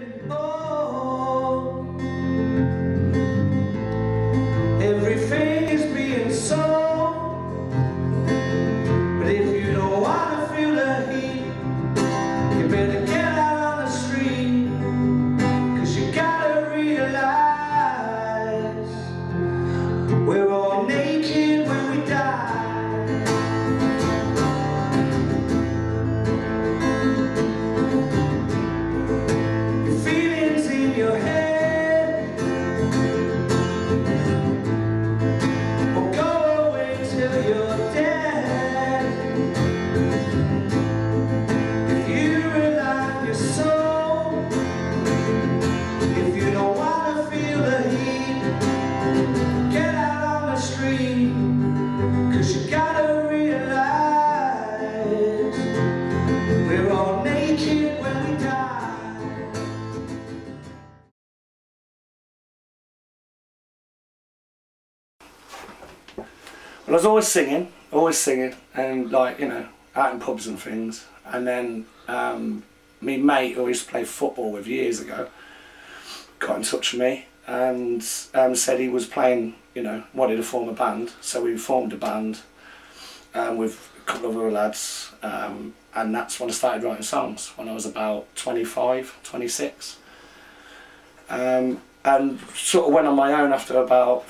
getting I was always singing, always singing, and like you know, out in pubs and things. And then um, me mate, who I used to play football with years ago, got in touch with me and um, said he was playing, you know, wanted to form a band. So we formed a band um, with a couple of other lads, um, and that's when I started writing songs when I was about 25, 26. Um, and sort of went on my own after about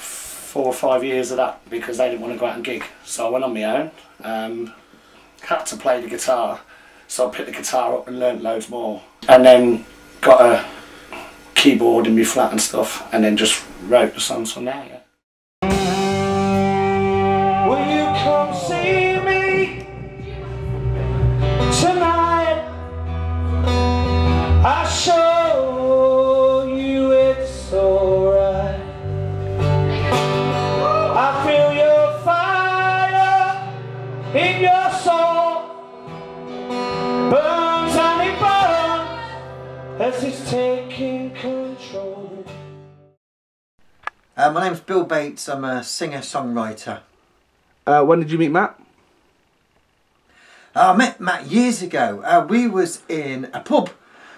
four or five years of that because they didn't want to go out and gig. So I went on my own. Um, had to play the guitar, so I picked the guitar up and learnt loads more. And then got a keyboard in me flat and stuff, and then just wrote the songs from there. Yeah. Will you come see Uh, my name's Bill Bates. I'm a singer-songwriter. Uh, when did you meet Matt? Uh, I met Matt years ago. Uh, we was in a pub,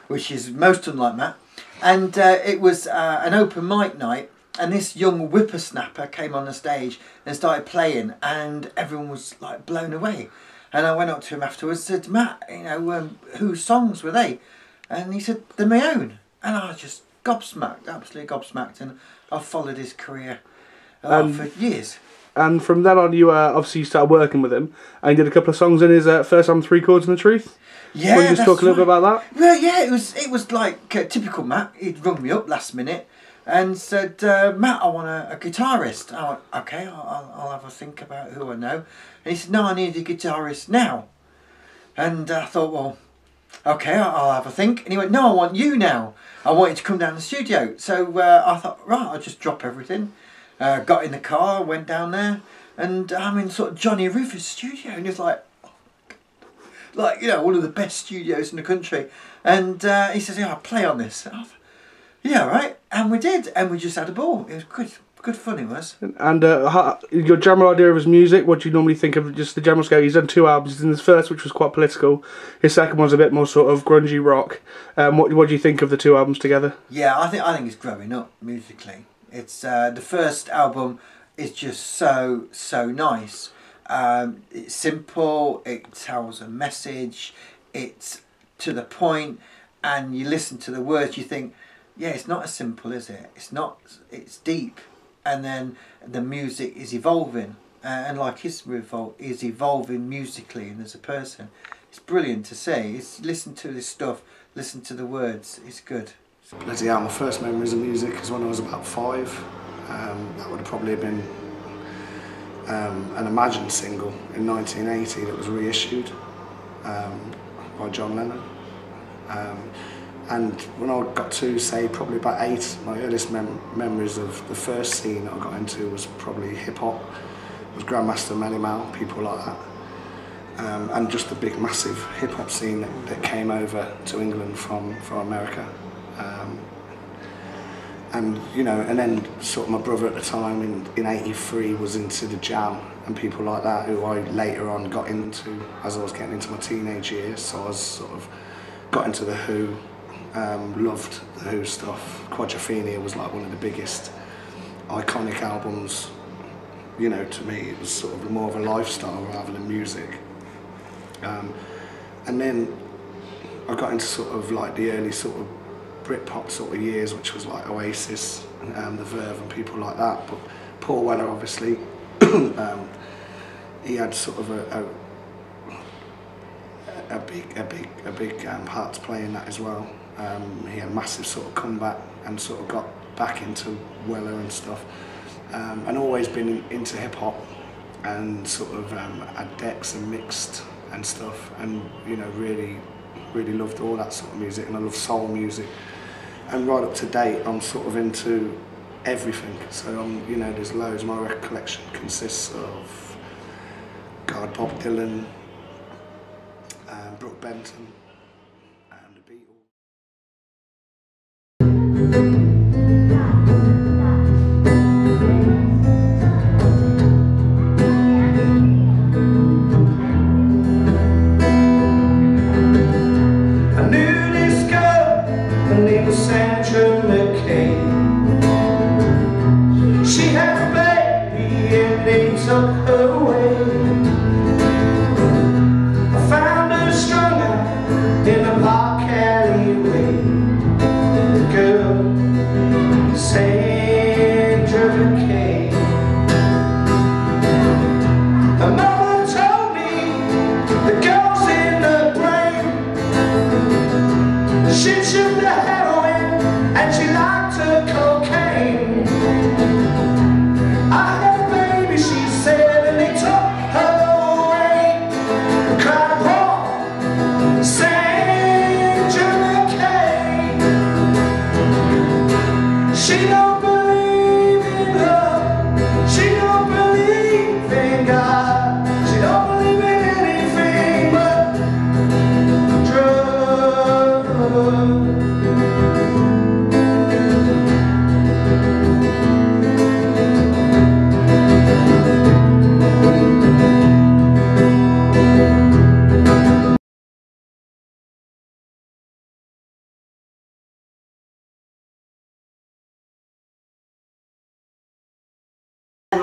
which is most unlike Matt, and uh, it was uh, an open mic night. And this young whippersnapper came on the stage and started playing, and everyone was like blown away. And I went up to him afterwards, and said, "Matt, you know, um, whose songs were they?" And he said, "They're my own." And I was just gobsmacked, absolutely gobsmacked, and I followed his career uh, Um, for years. And from then on, you uh, obviously you started working with him, and you did a couple of songs in his uh, first album, Three Chords and the Truth. Yeah, Will you just talk a little right. bit about that? Well, yeah, it was it was like uh, typical Matt. He'd rung me up last minute and said, uh, "Matt, I want a, a guitarist." I went, "Okay, I'll, I'll, I'll have a think about who I know." And he said, "No, I need a guitarist now." And I thought, well, okay, I'll, have a think. And he went, "No, I want you now. I want you to come down to the studio." So uh, I thought, right, I'll just drop everything. Uh, got in the car, went down there, and I'm in sort of Johnny Rufus' studio, and he's like, like you know one of the best studios in the country and uh, he says yeah I'll play on this thought, yeah right and we did and we just had a ball it was good good fun it was And uh, how, your general idea of his music, what do you normally think of just the general scale? He's done two albums. In his first, which was quite political, his second one's a bit more sort of grungy rock. Um, what, what do you think of the two albums together? yeah I think I think it's growing up musically it's uh, the first album is just so so nice um, it's simple it tells a message it's to the point and you listen to the words you think yeah it's not as simple is it it's not it's deep and then the music is evolving uh, and like his revol is evolving musically and as a person it's brilliant to see it's listen to this stuff listen to the words it's good Bloody hell, my first memories of music is when I was about five. Um, that would probably have probably been um, an Imagine single in 1980 that was reissued um, by John Lennon. Um, and when I got to, say, probably about eight, my earliest mem- memories of the first scene I got into was probably hip hop, was Grandmaster Melle Mel, people like that. Um, and just the big, massive hip hop scene that, that came over to England from, from America. Um, and you know, and then sort of my brother at the time in in '83 was into the Jam and people like that, who I later on got into as I was getting into my teenage years. So I was sort of got into the Who, Um, loved the Who stuff. Quadrophenia was like one of the biggest iconic albums. You know, to me, it was sort of more of a lifestyle rather than music. Um, and then I got into sort of like the early sort of Britpop sort of years, which was like Oasis, um, The Verve, and people like that. But Paul Weller, obviously, um, he had sort of a, a, a big, a big, a big um, part to play in that as well. Um, he had a massive sort of comeback and sort of got back into Weller and stuff, um, and always been into hip hop and sort of um, had decks and mixed and stuff, and you know really, really loved all that sort of music, and I love soul music, and right up to date, I'm sort of into everything. So I'm, you know, there's loads. My record collection consists of God, Bob Dylan, um, Brook Benton,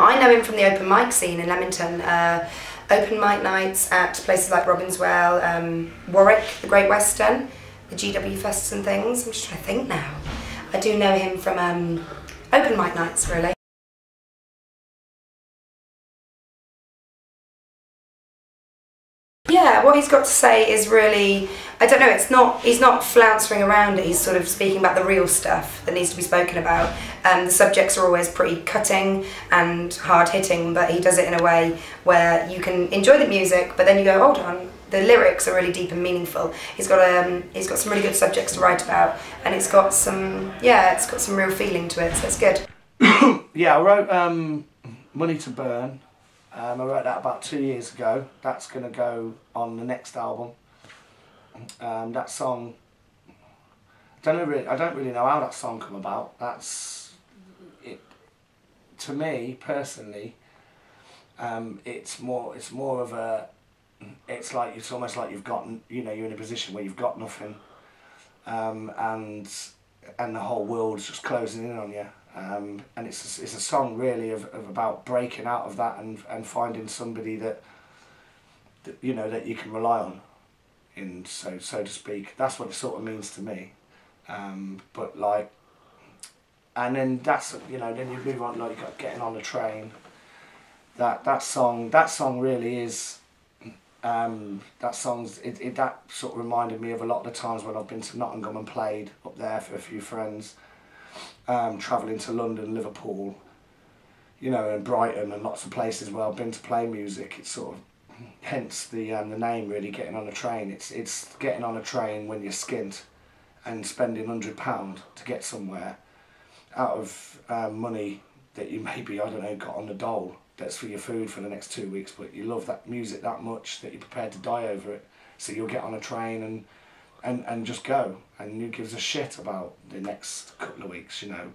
I know him from the open mic scene in Leamington. Uh, open mic nights at places like Robbins Well, um, Warwick, the Great Western, the GW Fests and things. I'm just trying to think now. I do know him from um, open mic nights, really. Yeah, what he's got to say is really, I don't know, it's not, he's not flouncing around it, he's sort of speaking about the real stuff that needs to be spoken about. Um, the subjects are always pretty cutting and hard hitting, but he does it in a way where you can enjoy the music, but then you go, hold on, the lyrics are really deep and meaningful. He's got um, he's got some really good subjects to write about, and it's got some, yeah, it's got some real feeling to it, so it's good. Yeah, I wrote um, Money to Burn. Um, I wrote that about two years ago. That's going to go on the next album. Um, that song, I don't really, I don't really know how that song come about. That's it. To me personally, um, it's more it's more of a. It's like it's almost like you've got you know you're in a position where you've got nothing, um, and and the whole world's just closing in on you. Um, and it's a, it's a song really of, of about breaking out of that and, and finding somebody that, that you know that you can rely on, in so so to speak. That's what it sort of means to me. Um, but like, and then that's you know then you move on like getting on the train. That that song that song really is. Um, that song's it, it that sort of reminded me of a lot of the times when I've been to Nottingham and played up there for a few friends um, travelling to London, Liverpool, you know, and Brighton and lots of places where I've been to play music. It's sort of hence the um, the name really getting on a train. It's it's getting on a train when you're skint and spending hundred pound to get somewhere out of um, money that you maybe I don't know got on the dole. That's for your food for the next two weeks, but you love that music that much that you're prepared to die over it. So you'll get on a train and and, and just go. And who gives a shit about the next couple of weeks, you know?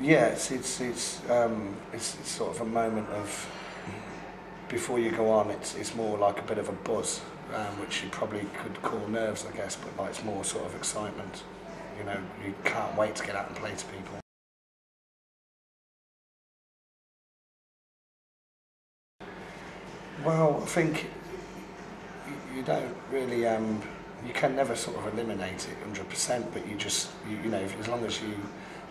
Yeah, it's it's um, it's, it's sort of a moment of before you go on, it's it's more like a bit of a buzz, um, which you probably could call nerves, I guess, but like it's more sort of excitement. You know, you can't wait to get out and play to people. Well, I think you, don't really, um, you can never sort of eliminate it 100%, but you just, you, you know, as long as you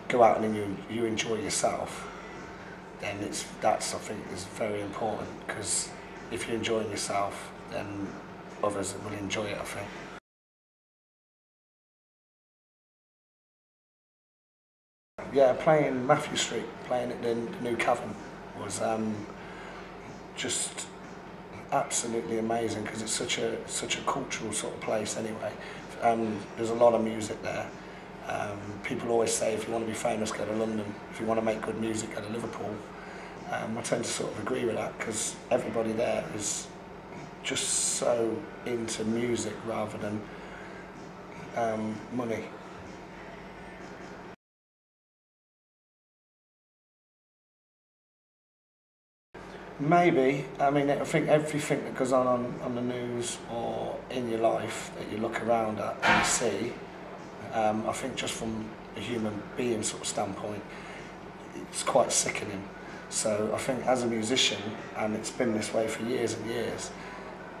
go out and you, you enjoy yourself, then it's, that's, I think, is very important, because if you're enjoying yourself, then others will enjoy it, I think. Yeah, playing Mathew Street, playing at the New Cavern was um, just absolutely amazing because it's such a such a cultural sort of place anyway. Um, there's a lot of music there. Um, people always say if you want to be famous, go to London. If you want to make good music, go to Liverpool. Um, I tend to sort of agree with that because everybody there is just so into music rather than um, money. Maybe. I mean, I think everything that goes on, on on the news or in your life that you look around at and you see, um, I think just from a human being sort of standpoint, it's quite sickening. So I think as a musician, and it's been this way for years and years,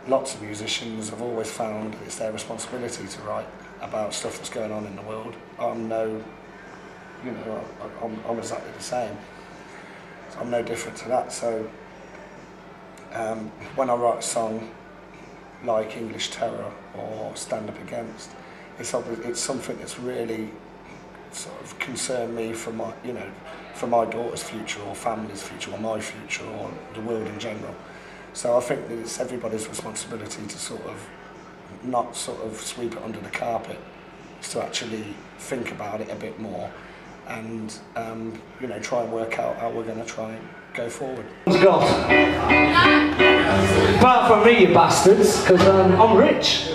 lots of musicians have always found it's their responsibility to write about stuff that's going on in the world. I'm no, you know, I'm, I'm exactly the same. So I'm no different to that. So um, when I write a song like English Terror or Stand Up Against, it's it's something that's really sort of concerned me for my you know for my daughter's future or family's future or my future or the world in general. So I think that it's everybody's responsibility to sort of not sort of sweep it under the carpet, to actually think about it a bit more and um, you know try and work out how we're going to try and go forward. got. Apart from me, you bastards, because um, I'm rich.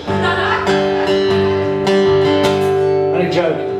Only